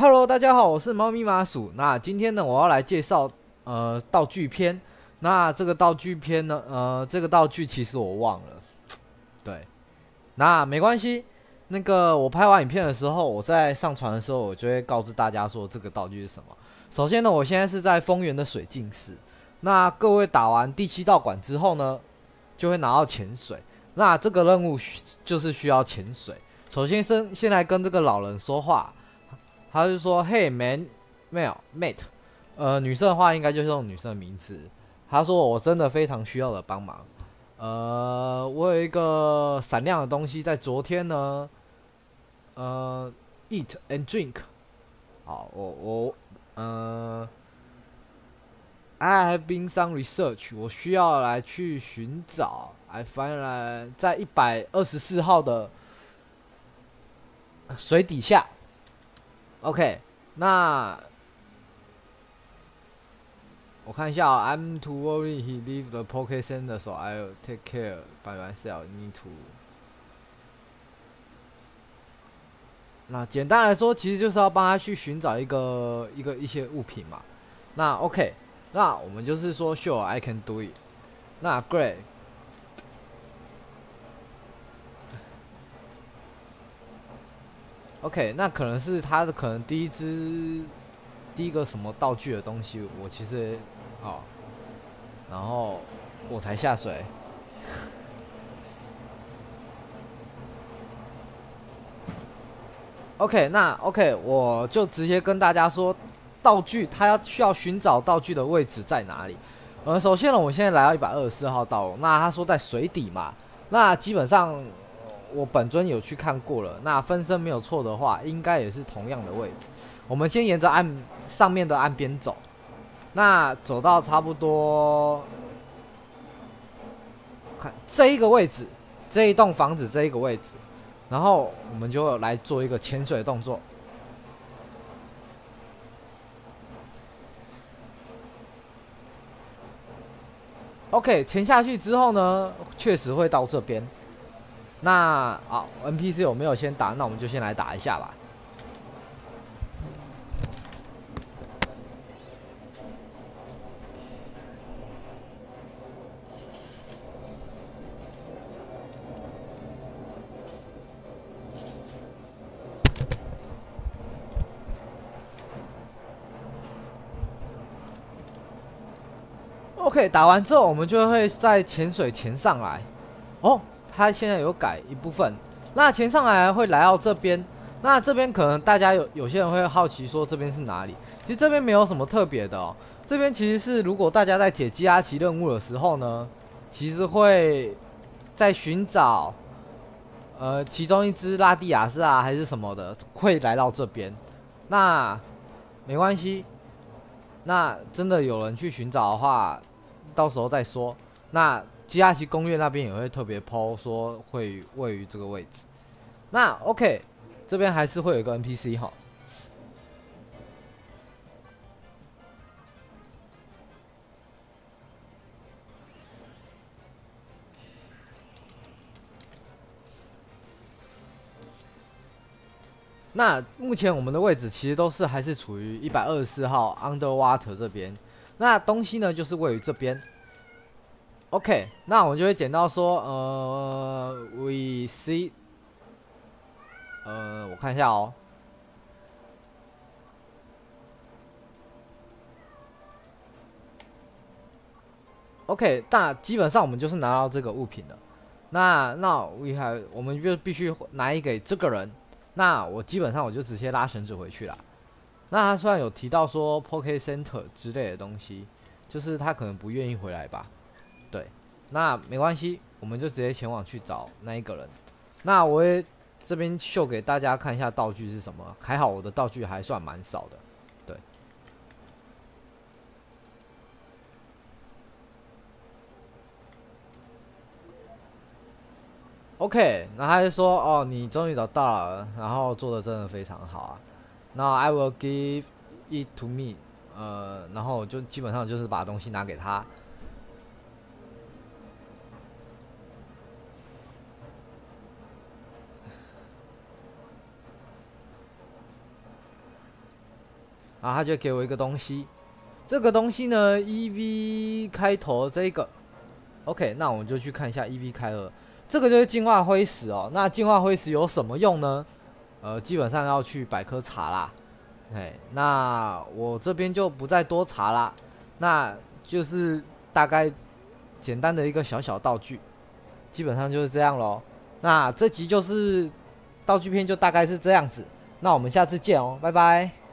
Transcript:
Hello，大家好，我是猫咪麻薯。那今天呢，我要来介绍呃道具篇。那这个道具篇呢，呃，这个道具其实我忘了。对，那没关系。那个我拍完影片的时候，我在上传的时候，我就会告知大家说这个道具是什么。首先呢，我现在是在丰原的水镜室。那各位打完第七道馆之后呢，就会拿到潜水。那这个任务就是需要潜水。首先，先先来跟这个老人说话。他就说：“Hey man，没有 mate，呃，女生的话应该就是用女生的名字。”他说：“我真的非常需要的帮忙。呃，我有一个闪亮的东西，在昨天呢，呃，eat and drink。好，我我呃，I have been some research，我需要来去寻找。I find 在一百二十四号的水底下。” OK，那我看一下啊。I'm too worried he leave the pocket center, so I'll take care by myself. Need to。那简单来说，其实就是要帮他去寻找一个一个一些物品嘛。那 OK，那我们就是说，Sure, I can do it。那 Great。OK，那可能是他的可能第一只第一个什么道具的东西，我其实哦，然后我才下水。OK，那 OK，我就直接跟大家说，道具他要需要寻找道具的位置在哪里。呃，首先呢，我现在来到一百二十四号道路，那他说在水底嘛，那基本上。我本尊有去看过了，那分身没有错的话，应该也是同样的位置。我们先沿着岸上面的岸边走，那走到差不多，看这一个位置，这一栋房子这一个位置，然后我们就来做一个潜水动作。OK，潜下去之后呢，确实会到这边。那好，NPC 有没有先打？那我们就先来打一下吧。OK，打完之后，我们就会在潜水潜上来。哦。它现在有改一部分，那潜上来会来到这边，那这边可能大家有有些人会好奇说这边是哪里？其实这边没有什么特别的哦，这边其实是如果大家在解基拉奇任务的时候呢，其实会在寻找呃其中一只拉蒂亚斯啊还是什么的会来到这边，那没关系，那真的有人去寻找的话，到时候再说，那。吉亚奇公园那边也会特别抛说会位于这个位置，那 OK，这边还是会有一个 NPC 哈。那目前我们的位置其实都是还是处于一百二十四号 Underwater 这边，那东西呢就是位于这边。OK，那我就会捡到说，呃，We see，呃，我看一下哦。OK，那基本上我们就是拿到这个物品了。那那 We 还我们就必须拿一给这个人。那我基本上我就直接拉绳子回去了。那他虽然有提到说 Poke Center 之类的东西，就是他可能不愿意回来吧。对，那没关系，我们就直接前往去找那一个人。那我也这边秀给大家看一下道具是什么。还好我的道具还算蛮少的，对。OK，那他就说：“哦，你终于找到了，然后做的真的非常好啊。”那 I will give it to me，呃，然后就基本上就是把东西拿给他。然后他就给我一个东西，这个东西呢，E V 开头这个，OK，那我们就去看一下 E V 开头，这个就是进化灰石哦。那进化灰石有什么用呢？呃，基本上要去百科查啦。哎，那我这边就不再多查啦，那就是大概简单的一个小小道具，基本上就是这样喽。那这集就是道具片，就大概是这样子。那我们下次见哦，拜拜。